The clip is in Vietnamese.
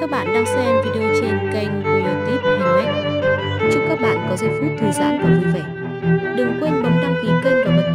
Các bạn đang xem video trên kênh Creative Handmade. Chúc các bạn có giây phút thư giãn và vui vẻ. Đừng quên bấm đăng ký kênh và bật